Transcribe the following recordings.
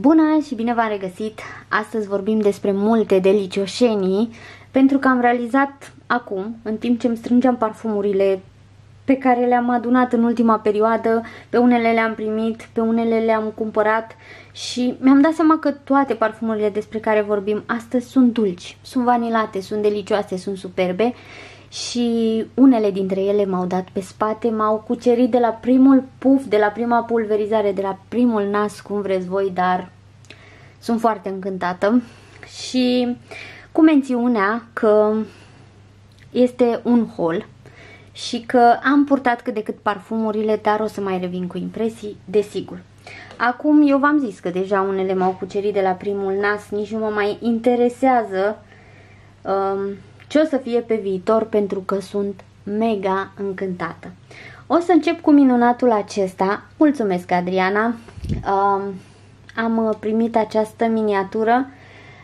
Bună și bine v-am regăsit! Astăzi vorbim despre multe delicioșenii pentru că am realizat acum, în timp ce îmi strângeam parfumurile pe care le-am adunat în ultima perioadă, pe unele le-am primit, pe unele le-am cumpărat și mi-am dat seama că toate parfumurile despre care vorbim astăzi sunt dulci, sunt vanilate, sunt delicioase, sunt superbe și unele dintre ele m-au dat pe spate, m-au cucerit de la primul puf, de la prima pulverizare, de la primul nas, cum vreți voi, dar sunt foarte încântată și cu mențiunea că este un haul și că am purtat cât de cât parfumurile, dar o să mai revin cu impresii, desigur. Acum, eu v-am zis că deja unele m-au cucerit de la primul nas, nici nu mă mai interesează um, ce o să fie pe viitor pentru că sunt mega încântată. O să încep cu minunatul acesta. Mulțumesc, Adriana! Um, am primit această miniatură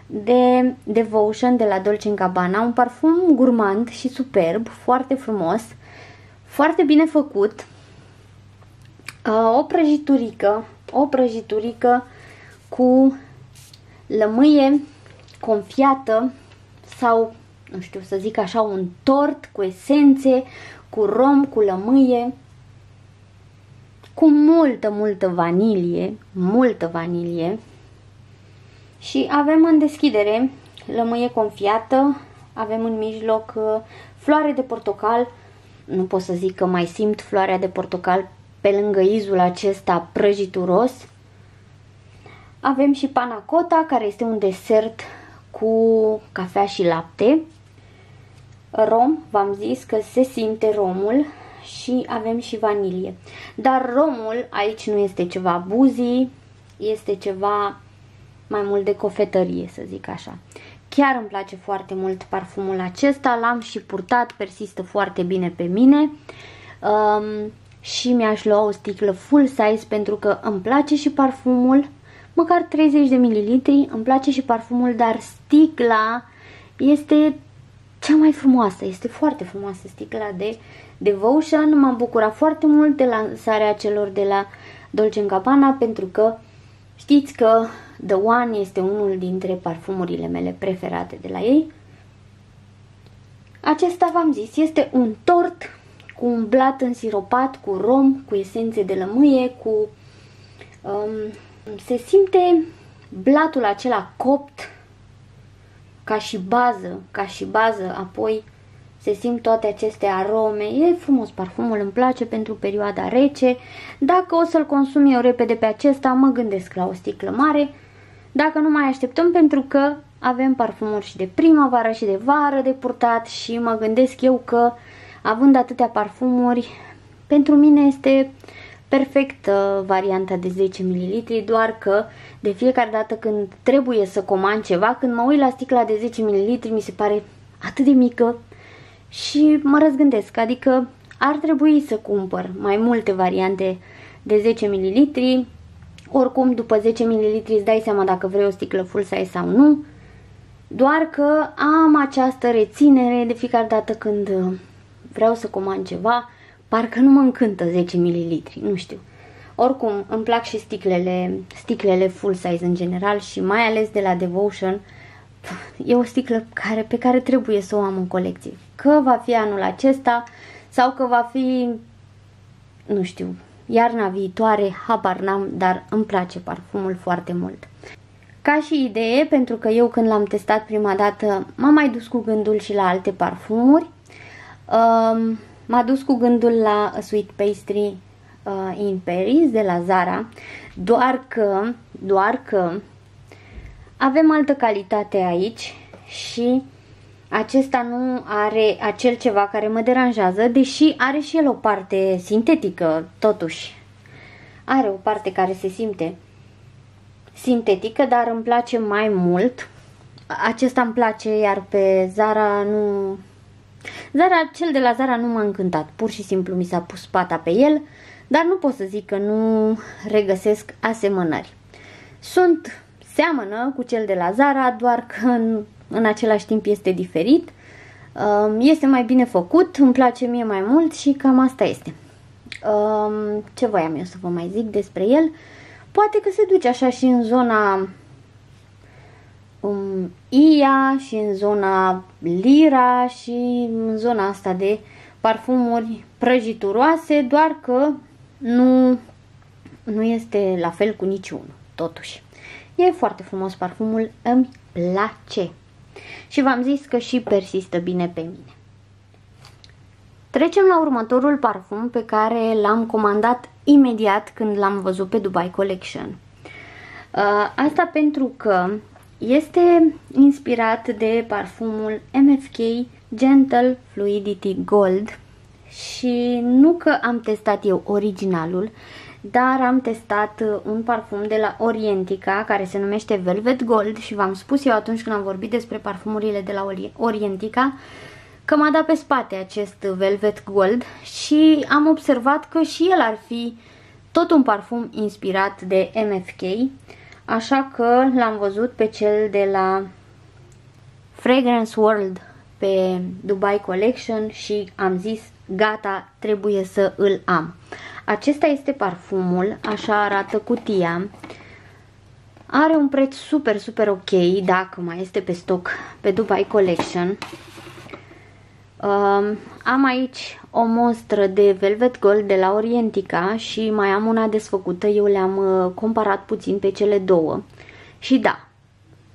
de Devotion de la Dolce Gabbana, un parfum gurmand și superb, foarte frumos, foarte bine făcut, uh, o prăjiturică, o prăjiturică cu lămâie confiată sau, nu știu să zic așa, un tort cu esențe, cu rom, cu lămâie, cu multă, multă vanilie, multă vanilie, și avem în deschidere lămâie confiată, avem în mijloc uh, floare de portocal, nu pot să zic că mai simt floarea de portocal pe lângă izul acesta prăjituros. Avem și panacota, care este un desert cu cafea și lapte. Rom, v-am zis că se simte romul și avem și vanilie. Dar romul aici nu este ceva buzi, este ceva mai mult de cofetărie, să zic așa. Chiar îmi place foarte mult parfumul acesta, l-am și purtat, persistă foarte bine pe mine um, și mi-aș lua o sticlă full size pentru că îmi place și parfumul, măcar 30 de mililitri, îmi place și parfumul, dar sticla este cea mai frumoasă, este foarte frumoasă sticla de Devotion, m-am bucurat foarte mult de lansarea celor de la Dolce Gabbana pentru că știți că The One este unul dintre parfumurile mele preferate de la ei. Acesta, v-am zis, este un tort cu un blat însiropat, cu rom, cu esențe de lămâie, cu... Um, se simte blatul acela copt ca și bază, ca și bază, apoi se simt toate aceste arome, e frumos parfumul, îmi place pentru perioada rece. Dacă o să-l consum eu repede pe acesta, mă gândesc la o sticlă mare, dacă nu mai așteptăm pentru că avem parfumuri și de primăvară și de vară de purtat și mă gândesc eu că având atâtea parfumuri, pentru mine este perfectă varianta de 10 ml, doar că de fiecare dată când trebuie să comand ceva, când mă uit la sticla de 10 ml, mi se pare atât de mică și mă răzgândesc, adică ar trebui să cumpăr mai multe variante de 10 ml, oricum, după 10 ml îți dai seama dacă vrei o sticlă full size sau nu. Doar că am această reținere de fiecare dată când uh, vreau să comand ceva, parcă nu mă încântă 10 ml, nu știu. Oricum, îmi plac și sticlele, sticlele full size în general și mai ales de la Devotion. E o sticlă care, pe care trebuie să o am în colecție. Că va fi anul acesta sau că va fi, nu știu, iarna viitoare, habar n-am, dar îmi place parfumul foarte mult. Ca și idee, pentru că eu când l-am testat prima dată m-am mai dus cu gândul și la alte parfumuri, um, m-a dus cu gândul la Sweet Pastry uh, in Paris de la Zara, doar că, doar că avem altă calitate aici și acesta nu are acel ceva care mă deranjează, deși are și el o parte sintetică, totuși. Are o parte care se simte sintetică, dar îmi place mai mult. Acesta îmi place, iar pe Zara nu... Zara, cel de la Zara nu m-a încântat, pur și simplu mi s-a pus pata pe el, dar nu pot să zic că nu regăsesc asemănări. Sunt, seamănă cu cel de la Zara, doar că în același timp este diferit. Um, este mai bine făcut, îmi place mie mai mult și cam asta este. Um, ce voiam eu să vă mai zic despre el? poate că se duce așa și în zona um, Ia și în zona Lira și în zona asta de parfumuri prăjituroase, doar că nu, nu este la fel cu niciunul, totuși. E foarte frumos parfumul, îmi place. Și v-am zis că și persistă bine pe mine. Trecem la următorul parfum pe care l-am comandat imediat când l-am văzut pe Dubai Collection. Uh, asta pentru că este inspirat de parfumul MFK Gentle Fluidity Gold și nu că am testat eu originalul, dar am testat un parfum de la Orientica care se numește Velvet Gold și v-am spus eu atunci când am vorbit despre parfumurile de la Orientica că m-a dat pe spate acest Velvet Gold și am observat că și el ar fi tot un parfum inspirat de MFK, așa că l-am văzut pe cel de la Fragrance World pe Dubai Collection și am zis gata, trebuie să îl am. Acesta este parfumul, așa arată cutia. Are un preț super, super ok, dacă mai este pe stoc pe Dubai Collection. Um, am aici o mostră de Velvet Gold de la Orientica și mai am una desfăcută, eu le-am uh, comparat puțin pe cele două. Și da,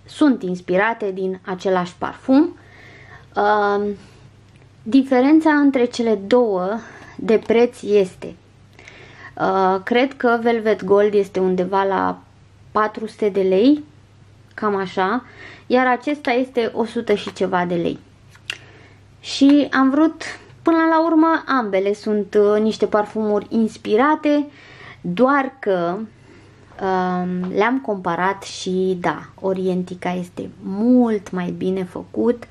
sunt inspirate din același parfum. Uh, diferența între cele două de preț este, uh, cred că Velvet Gold este undeva la 400 de lei, cam așa, iar acesta este 100 și ceva de lei. Și am vrut, până la urmă, ambele sunt uh, niște parfumuri inspirate, doar că uh, le-am comparat și da, Orientica este mult mai bine făcut,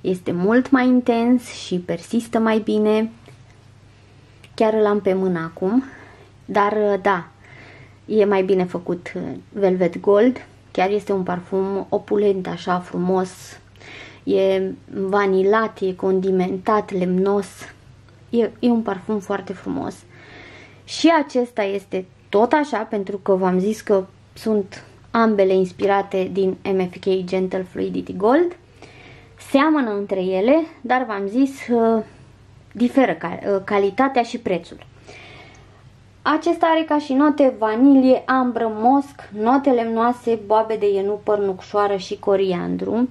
este mult mai intens și persistă mai bine. Chiar îl am pe mână acum, dar uh, da, e mai bine făcut uh, Velvet Gold, chiar este un parfum opulent, așa frumos, e vanilat, e condimentat, lemnos, e, e un parfum foarte frumos. Și acesta este tot așa, pentru că v-am zis că sunt ambele inspirate din MFK Gentle Fluidity Gold. Seamănă între ele, dar v-am zis, uh, diferă uh, calitatea și prețul. Acesta are ca și note vanilie, ambră, mosc, note lemnoase, boabe de ienu, părnucșoară și coriandru.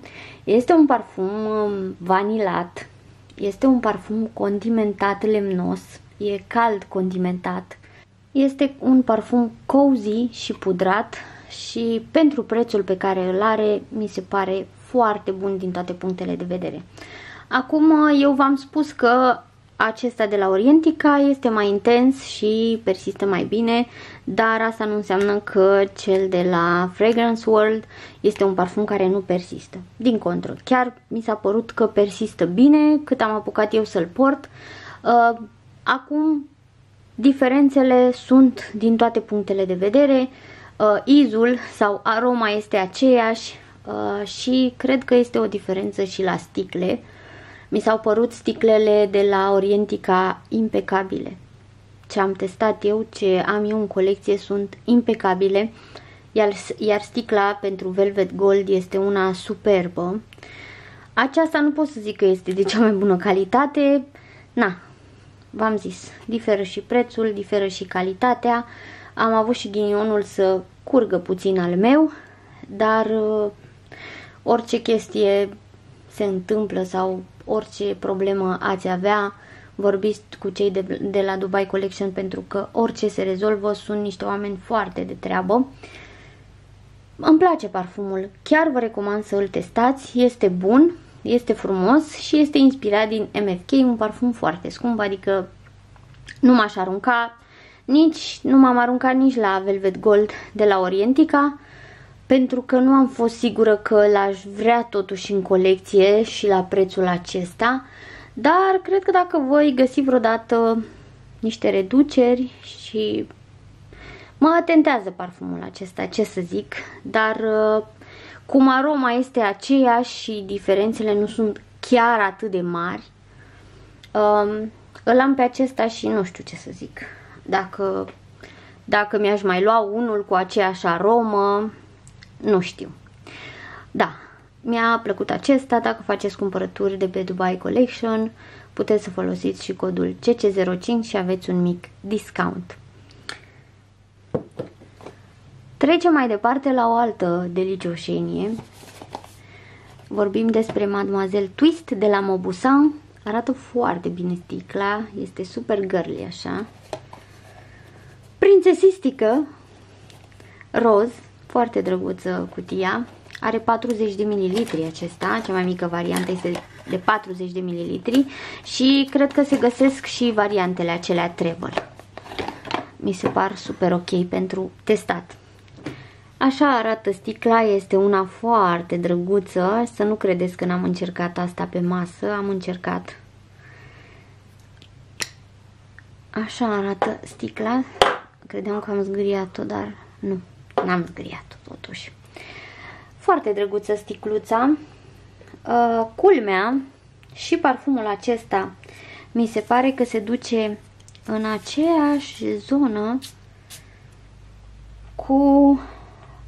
Este un parfum um, vanilat, este un parfum condimentat lemnos, e cald condimentat. Este un parfum cozy și pudrat și pentru prețul pe care îl are mi se pare foarte bun din toate punctele de vedere. Acum eu v-am spus că acesta de la Orientica este mai intens și persistă mai bine, dar asta nu înseamnă că cel de la Fragrance World este un parfum care nu persistă. Din contră, chiar mi s-a părut că persistă bine cât am apucat eu să-l port. Uh, acum, diferențele sunt din toate punctele de vedere. Uh, izul sau aroma este aceeași uh, și cred că este o diferență și la sticle. Mi s-au părut sticlele de la Orientica impecabile. Ce am testat eu, ce am eu în colecție sunt impecabile, iar, iar sticla pentru Velvet Gold este una superbă. Aceasta nu pot să zic că este de cea mai bună calitate, na, v-am zis, diferă și prețul, diferă și calitatea. Am avut și ghinionul să curgă puțin al meu, dar uh, orice chestie se întâmplă sau orice problemă ați avea, vorbiți cu cei de, de la Dubai Collection pentru că orice se rezolvă, sunt niște oameni foarte de treabă. Îmi place parfumul, chiar vă recomand să îl testați, este bun, este frumos și este inspirat din MFK, un parfum foarte scump, adică nu m-aș arunca nici, nu m-am aruncat nici la Velvet Gold de la Orientica, pentru că nu am fost sigură că l-aș vrea totuși în colecție și la prețul acesta, dar cred că dacă voi găsi vreodată niște reduceri și mă atentează parfumul acesta, ce să zic, dar uh, cum aroma este aceeași și diferențele nu sunt chiar atât de mari, um, îl am pe acesta și nu știu ce să zic. Dacă Dacă mi-aș mai lua unul cu aceeași aromă, nu știu. Da, mi-a plăcut acesta, dacă faceți cumpărături de pe Dubai Collection, puteți să folosiți și codul CC05 și aveți un mic discount. Trecem mai departe la o altă delicioșenie. Vorbim despre Mademoiselle Twist de la Mobusan. Arată foarte bine sticla, este super girly așa. Prințesistică, roz, foarte drăguță cutia. Are 40 de mililitri acesta, cea mai mică variantă este de 40 de mililitri și cred că se găsesc și variantele acelea treble. Mi se par super ok pentru testat. Așa arată sticla, este una foarte drăguță, să nu credeți că n-am încercat asta pe masă, am încercat. Așa arată sticla, credeam că am zgâriat-o, dar nu, n-am zgâriat-o totuși. Foarte drăguță sticluța, uh, culmea și parfumul acesta mi se pare că se duce în aceeași zonă cu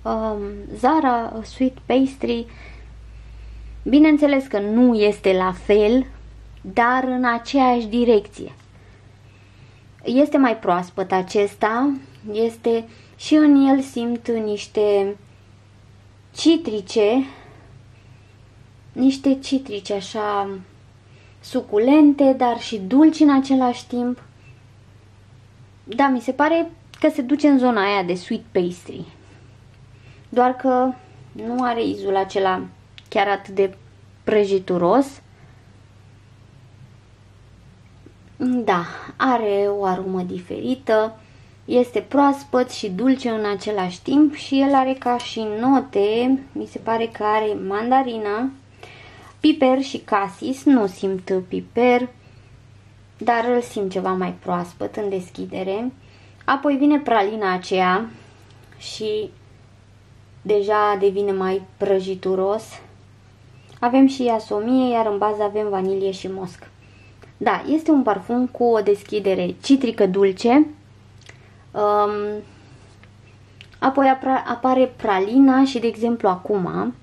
um, Zara Sweet Pastry. Bineînțeles că nu este la fel, dar în aceeași direcție. Este mai proaspăt acesta, este și în el simt niște citrice, niște citrice așa suculente, dar și dulci în același timp. Da, mi se pare că se duce în zona aia de sweet pastry doar că nu are izul acela chiar atât de prăjituros. Da, are o aromă diferită, este proaspăt și dulce în același timp și el are ca și note, mi se pare că are mandarina, piper și casis, nu simt piper, dar îl simt ceva mai proaspăt în deschidere. Apoi vine pralina aceea și deja devine mai prăjituros. Avem și iasomie, iar în bază avem vanilie și mosc. Da, este un parfum cu o deschidere citrică dulce. Um, apoi apare pralina și, de exemplu, acum,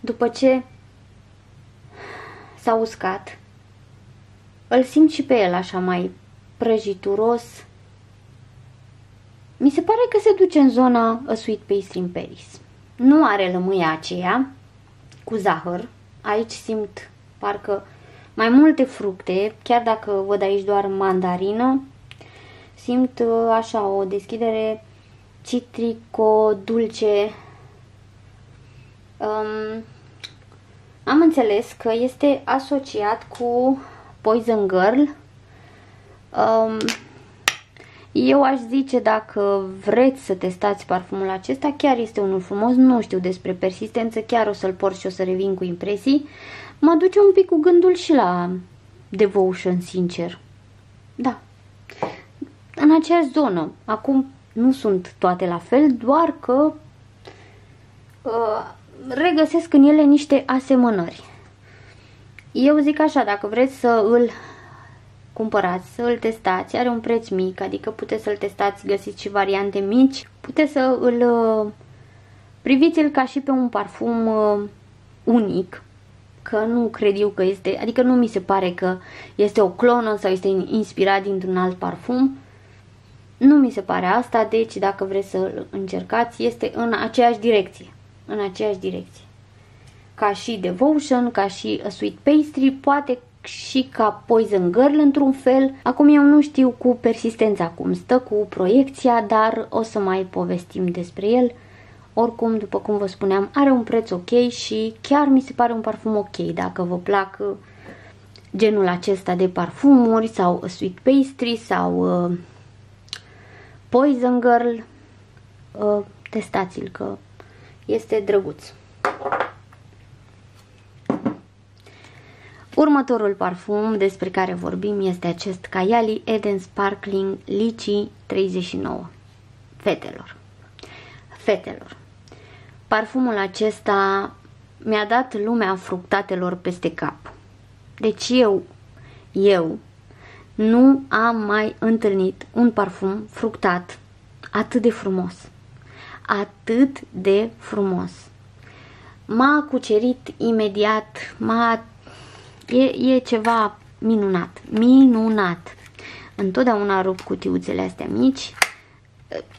după ce s-a uscat, îl simt și pe el așa mai prăjituros. Mi se pare că se duce în zona A Sweet Pastry in Paris. Nu are lămâia aceea cu zahăr. Aici simt parcă mai multe fructe, chiar dacă văd aici doar mandarină. Simt uh, așa o deschidere citrico-dulce. Um, am înțeles că este asociat cu Poison Girl. Um, eu aș zice dacă vreți să testați parfumul acesta, chiar este unul frumos, nu știu despre persistență, chiar o să-l port și o să revin cu impresii. Mă duce un pic cu gândul și la Devotion, sincer. Da. În aceeași zonă. Acum nu sunt toate la fel, doar că uh, regăsesc în ele niște asemănări. Eu zic așa, dacă vreți să îl cumpărați, să îl testați, are un preț mic, adică puteți să-l testați, găsiți și variante mici, puteți să îl uh, priviți-l ca și pe un parfum uh, unic, că nu cred eu că este, adică nu mi se pare că este o clonă sau este inspirat dintr-un alt parfum, nu mi se pare asta, deci dacă vreți să încercați, este în aceeași direcție, în aceeași direcție. Ca și Devotion, ca și A Sweet Pastry, poate și ca Poison Girl într-un fel. Acum eu nu știu cu persistența cum stă, cu proiecția, dar o să mai povestim despre el. Oricum, după cum vă spuneam, are un preț ok și chiar mi se pare un parfum ok. Dacă vă plac uh, genul acesta de parfumuri sau Sweet Pastry sau uh, Poison Girl, uh, testați-l că este drăguț. Următorul parfum despre care vorbim este acest Kayali Eden Sparkling Lychee 39. Fetelor. Fetelor. Parfumul acesta mi-a dat lumea fructatelor peste cap. Deci eu, eu, nu am mai întâlnit un parfum fructat atât de frumos. Atât de frumos. M-a cucerit imediat, m-a... E, e ceva minunat, minunat. Întotdeauna rup cutiuțele astea mici.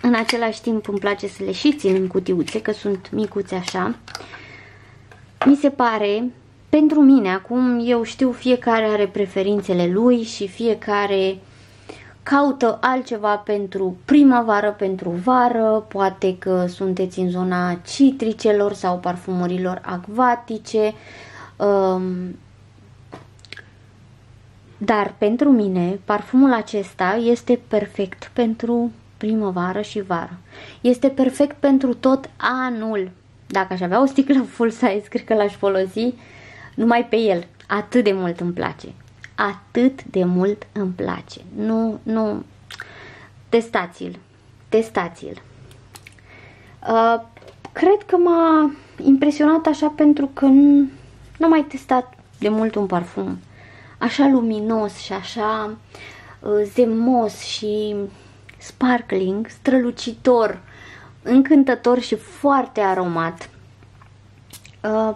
În același timp îmi place să le și țin în cutiuțe, că sunt micuțe așa. Mi se pare, pentru mine, acum eu știu fiecare are preferințele lui și fiecare caută altceva pentru primăvară, pentru vară, poate că sunteți în zona citricelor sau parfumurilor acvatice, um, dar pentru mine parfumul acesta este perfect pentru primăvară și vară. Este perfect pentru tot anul. Dacă aș avea o sticlă full size, cred că l-aș folosi numai pe el. Atât de mult îmi place. Atât de mult îmi place. Nu, nu. Testați-l. Testați-l. Uh, cred că m-a impresionat așa pentru că nu, nu am mai testat de mult un parfum așa luminos și așa uh, zemos și sparkling, strălucitor, încântător și foarte aromat. Uh,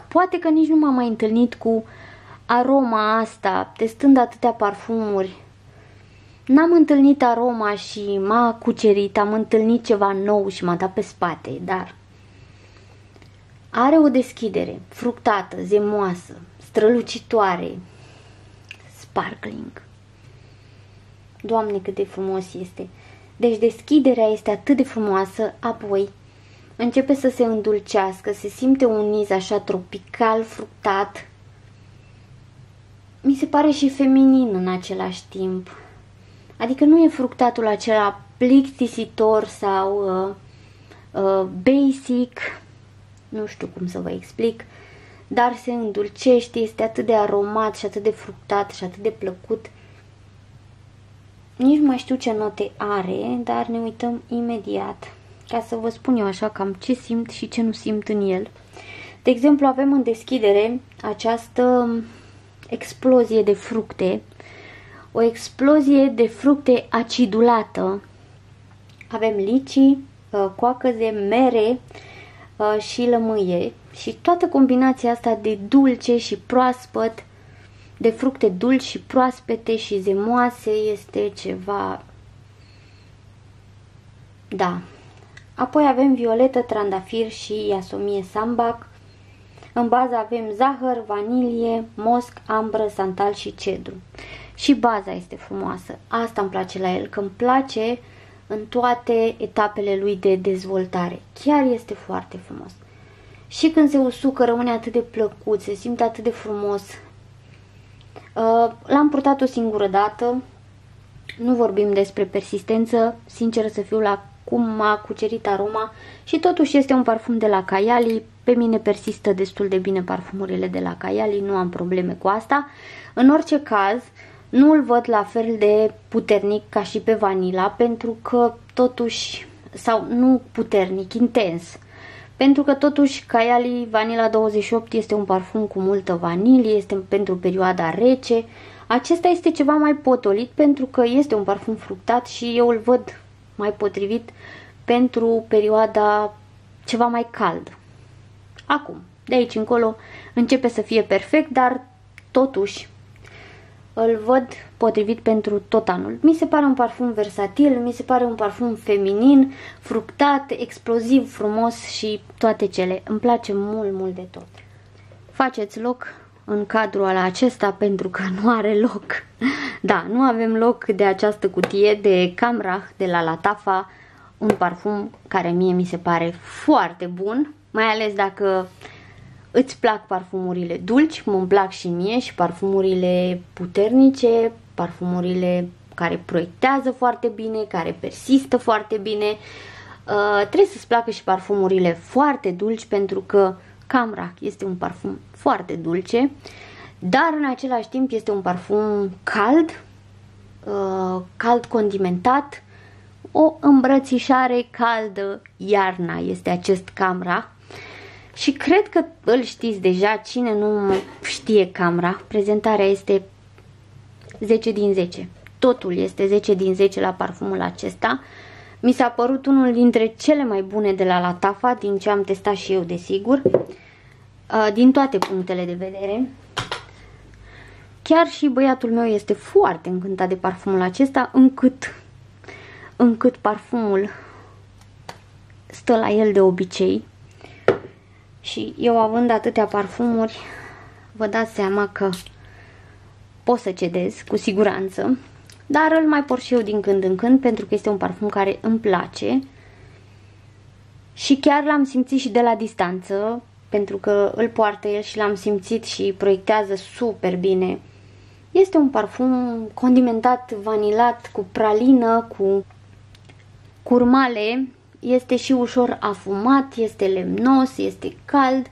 poate că nici nu m-am mai întâlnit cu aroma asta, testând atâtea parfumuri. N-am întâlnit aroma și m-a cucerit, am întâlnit ceva nou și m-a dat pe spate, dar are o deschidere fructată, zemoasă, strălucitoare, sparkling. Doamne, cât de frumos este! Deci deschiderea este atât de frumoasă, apoi începe să se îndulcească, se simte un niz așa tropical, fructat. Mi se pare și feminin în același timp. Adică nu e fructatul acela plictisitor sau uh, uh, basic, nu știu cum să vă explic, dar se îndulcește, este atât de aromat și atât de fructat și atât de plăcut. Nici nu mai știu ce note are, dar ne uităm imediat ca să vă spun eu așa cam ce simt și ce nu simt în el. De exemplu, avem în deschidere această explozie de fructe, o explozie de fructe acidulată. Avem licii, uh, coacăze, mere uh, și lămâie și toată combinația asta de dulce și proaspăt, de fructe dulci și proaspete și zemoase este ceva... Da. Apoi avem violetă, trandafir și iasomie sambac. În bază avem zahăr, vanilie, mosc, ambră, santal și cedru. Și baza este frumoasă. Asta îmi place la el, că îmi place în toate etapele lui de dezvoltare. Chiar este foarte frumos și când se usucă rămâne atât de plăcut, se simte atât de frumos. Uh, l-am purtat o singură dată, nu vorbim despre persistență, sincer să fiu la cum m-a cucerit aroma și totuși este un parfum de la Kayali, pe mine persistă destul de bine parfumurile de la Kayali, nu am probleme cu asta. În orice caz, nu îl văd la fel de puternic ca și pe vanila, pentru că totuși, sau nu puternic, intens, pentru că totuși Kayali Vanilla 28 este un parfum cu multă vanilie, este pentru perioada rece. Acesta este ceva mai potolit pentru că este un parfum fructat și eu îl văd mai potrivit pentru perioada ceva mai cald. Acum, de aici încolo începe să fie perfect, dar totuși îl văd potrivit pentru tot anul. Mi se pare un parfum versatil, mi se pare un parfum feminin, fructat, exploziv, frumos și toate cele. Îmi place mult, mult de tot. Faceți loc în cadrul ala acesta pentru că nu are loc. Da, nu avem loc de această cutie de Camrah de la Latafa, un parfum care mie mi se pare foarte bun, mai ales dacă Îți plac parfumurile dulci, cum îmi plac și mie, și parfumurile puternice, parfumurile care proiectează foarte bine, care persistă foarte bine. Uh, trebuie să-ți placă și parfumurile foarte dulci pentru că Camrac este un parfum foarte dulce, dar în același timp este un parfum cald, uh, cald condimentat, o îmbrățișare caldă iarna este acest Camrac și cred că îl știți deja, cine nu știe camera, prezentarea este 10 din 10. Totul este 10 din 10 la parfumul acesta, Mi s-a părut unul dintre cele mai bune de la Latafa, din ce am testat și eu, desigur, uh, din toate punctele de vedere. Chiar și băiatul meu este foarte încântat de parfumul acesta, încât, încât parfumul stă la el de obicei. Și eu având atâtea parfumuri, vă dați seama că pot să cedez, cu siguranță. Dar îl mai port și eu din când în când, pentru că este un parfum care îmi place. Și chiar l-am simțit și de la distanță, pentru că îl poartă el și l-am simțit și proiectează super bine este un parfum condimentat, vanilat, cu pralină, cu curmale. Este și ușor afumat, este lemnos, este cald.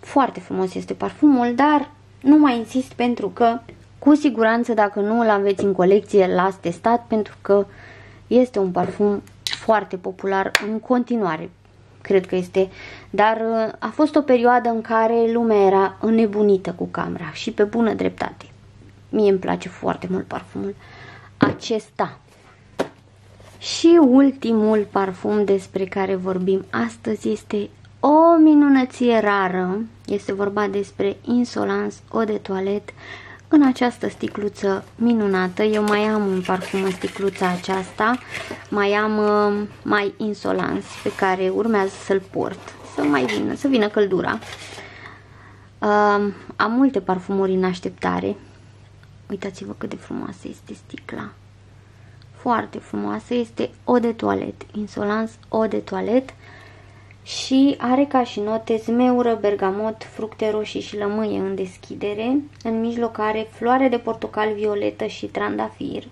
Foarte frumos este parfumul, dar nu mai insist pentru că cu siguranță dacă nu îl aveți în colecție, l-ați testat pentru că este un parfum foarte popular în continuare. Cred că este, dar a fost o perioadă în care lumea era înnebunită cu camera și pe bună dreptate. Mie îmi place foarte mult parfumul acesta. Și ultimul parfum despre care vorbim astăzi este o minunăție rară. Este vorba despre Insolence Eau de Toilette în această sticluță minunată. Eu mai am un parfum în sticluța aceasta, mai am uh, mai Insolence pe care urmează să-l port, să mai vină, să vină căldura. Uh, am multe parfumuri în așteptare, Uitați-vă cât de frumoasă este sticla. Foarte frumoasă. Este o de toalet. Insolans o de toalet. Și are ca și note zmeură, bergamot, fructe roșii și lămâie în deschidere. În mijloc are floare de portocal violetă și trandafir.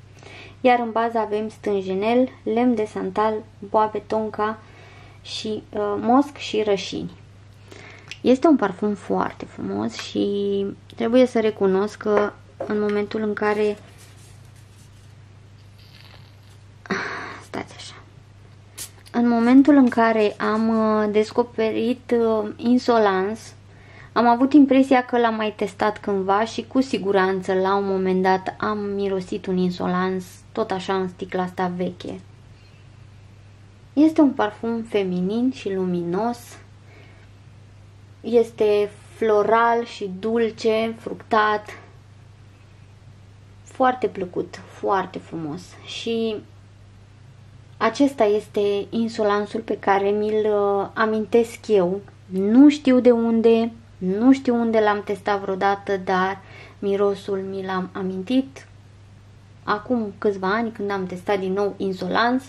Iar în bază avem stânjenel, lemn de santal, boabe tonca și uh, mosc și rășini. Este un parfum foarte frumos și trebuie să recunosc că în momentul în care stați așa. În momentul în care am uh, descoperit uh, Insolans am avut impresia că l-am mai testat cândva și cu siguranță la un moment dat am mirosit un Insolans tot așa în sticla asta veche. Este un parfum feminin și luminos, este floral și dulce, fructat, foarte plăcut, foarte frumos și acesta este insolansul pe care mi-l uh, amintesc eu. Nu știu de unde, nu știu unde l-am testat vreodată, dar mirosul mi l-am amintit acum câțiva ani când am testat din nou insolans.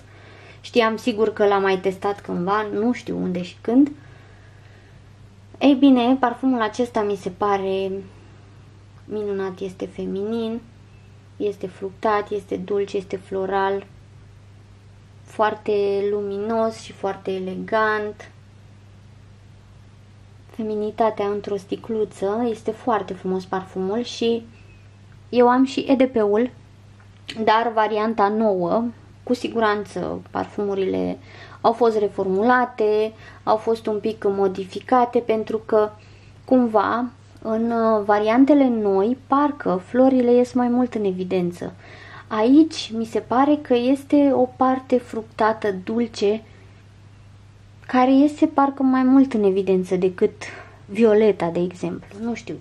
Știam sigur că l-am mai testat cândva, nu știu unde și când. Ei bine, parfumul acesta mi se pare minunat, este feminin, este fructat, este dulce, este floral, foarte luminos și foarte elegant. Feminitatea într-o sticluță, este foarte frumos parfumul și eu am și EDP-ul, dar varianta nouă, cu siguranță parfumurile au fost reformulate, au fost un pic modificate pentru că cumva în uh, variantele noi, parcă florile ies mai mult în evidență. Aici mi se pare că este o parte fructată, dulce, care iese parcă mai mult în evidență decât violeta, de exemplu. Nu știu.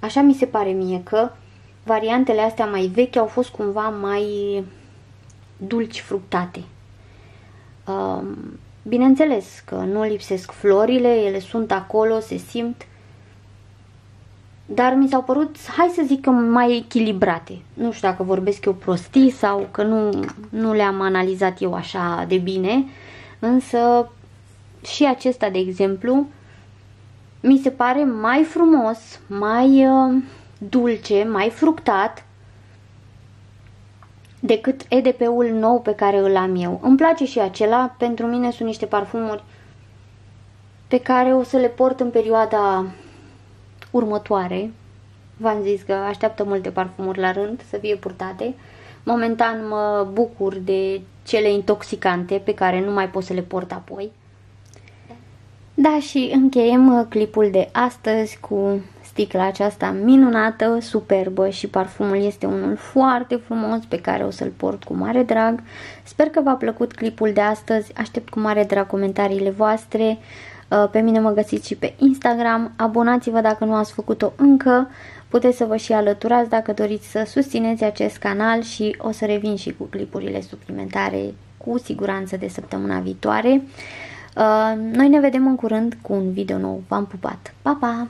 Așa mi se pare mie că variantele astea mai vechi au fost cumva mai dulci fructate. Um, bineînțeles că nu lipsesc florile, ele sunt acolo, se simt, dar mi s-au părut, hai să zic, mai echilibrate. Nu știu dacă vorbesc eu prostii sau că nu, nu le-am analizat eu așa de bine, însă și acesta, de exemplu, mi se pare mai frumos, mai uh, dulce, mai fructat decât EDP-ul nou pe care îl am eu. Îmi place și acela, pentru mine sunt niște parfumuri pe care o să le port în perioada următoare. V-am zis că așteaptă multe parfumuri la rând să fie purtate. Momentan mă bucur de cele intoxicante pe care nu mai pot să le port apoi. Da, și încheiem clipul de astăzi cu sticla aceasta minunată, superbă și parfumul este unul foarte frumos pe care o să-l port cu mare drag. Sper că v-a plăcut clipul de astăzi, aștept cu mare drag comentariile voastre. Uh, pe mine mă găsiți și pe Instagram, abonați-vă dacă nu ați făcut-o încă, puteți să vă și alăturați dacă doriți să susțineți acest canal și o să revin și cu clipurile suplimentare cu siguranță de săptămâna viitoare. Uh, noi ne vedem în curând cu un video nou. V-am pupat! Pa, pa!